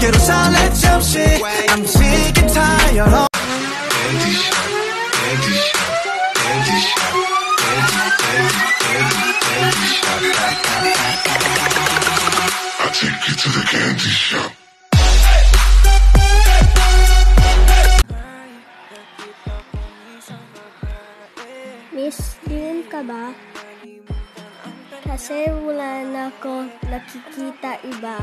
아무개로 살래 잠시 I'm sick and tired of I take you to the candy shop. Miss, din ka ba? Kasi wala na ako nakikita iba.